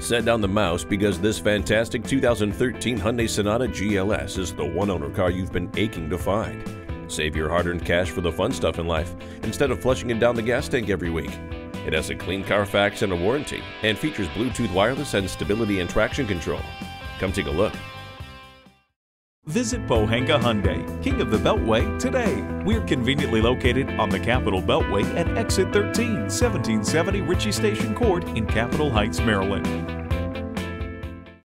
Set down the mouse because this fantastic 2013 Hyundai Sonata GLS is the one owner car you've been aching to find. Save your hard earned cash for the fun stuff in life instead of flushing it down the gas tank every week. It has a clean Carfax and a warranty and features Bluetooth wireless and stability and traction control. Come take a look. Visit Pohanka Hyundai, King of the Beltway, today. We're conveniently located on the Capitol Beltway at exit 13, 1770 Ritchie Station Court in Capitol Heights, Maryland.